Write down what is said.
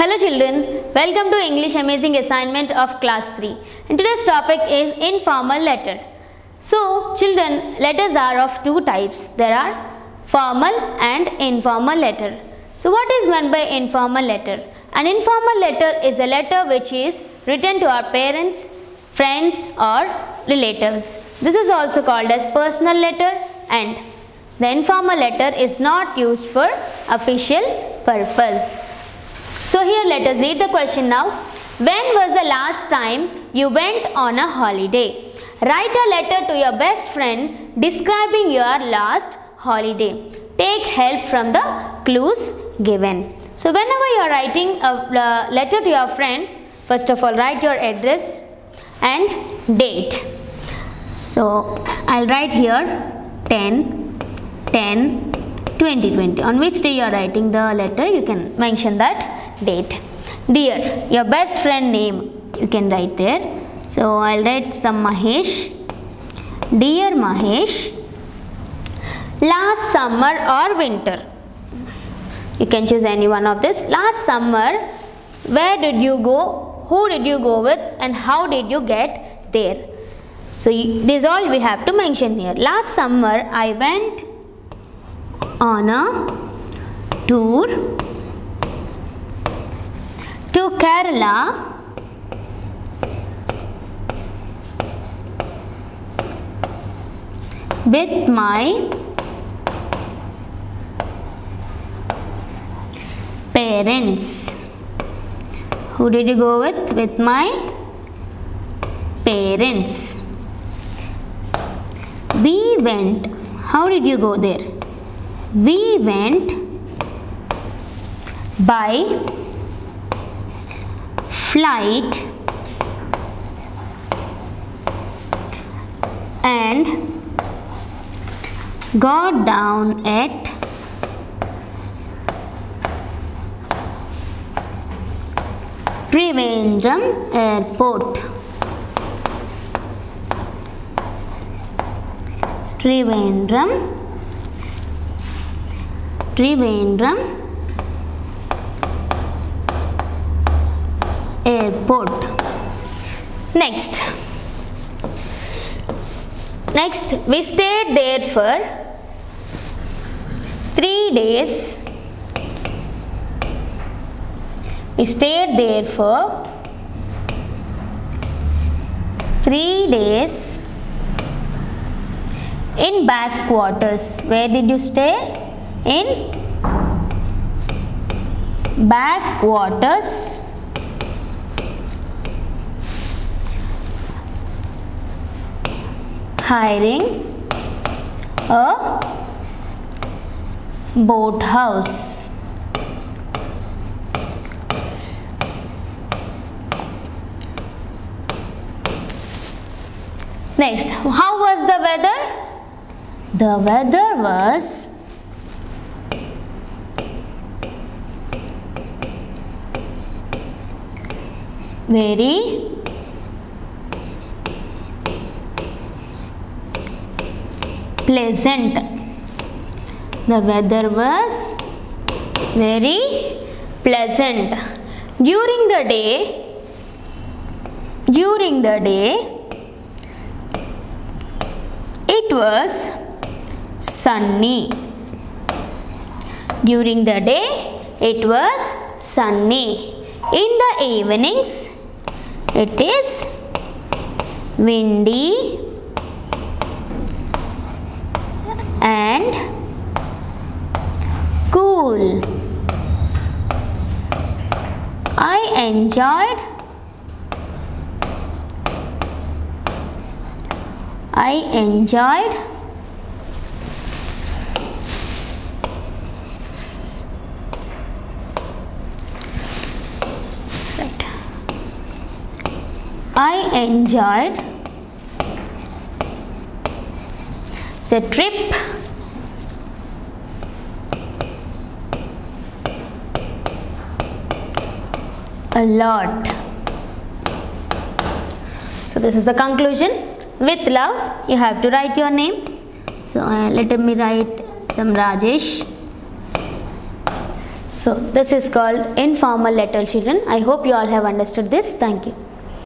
Hello children, welcome to English Amazing assignment of class 3. And today's topic is informal letter. So children, letters are of two types. There are formal and informal letter. So what is meant by informal letter? An informal letter is a letter which is written to our parents, friends or relatives. This is also called as personal letter and the informal letter is not used for official purpose. So here let us read the question now. When was the last time you went on a holiday? Write a letter to your best friend describing your last holiday. Take help from the clues given. So whenever you are writing a uh, letter to your friend, first of all write your address and date. So I'll write here 10, 10, 2020. On which day you are writing the letter, you can mention that date. Dear, your best friend name, you can write there. So I'll write some Mahesh. Dear Mahesh, last summer or winter. You can choose any one of this. Last summer, where did you go? Who did you go with? And how did you get there? So this all we have to mention here. Last summer, I went on a tour to Kerala with my parents. Who did you go with? With my parents. We went. How did you go there? We went by flight and got down at Trivandrum Airport. Trivandrum Trivandrum Airport. Next. Next, we stayed there for three days. We stayed there for three days in backwaters. Where did you stay? In backwaters. Hiring a boat house. Next, how was the weather? The weather was very pleasant. The weather was very pleasant. During the day, during the day, it was sunny. During the day, it was sunny. In the evenings, it is windy and cool. I enjoyed I enjoyed right. I enjoyed the trip a lot. So this is the conclusion. With love, you have to write your name. So uh, let me write some Rajesh. So this is called informal letter children. I hope you all have understood this. Thank you.